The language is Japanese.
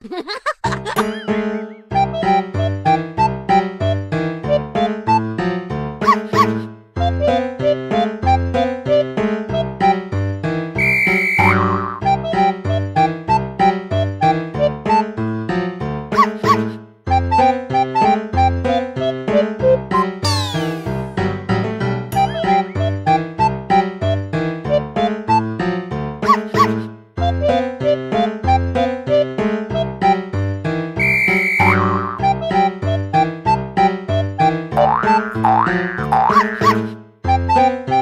Ha ha! Ha ha ha!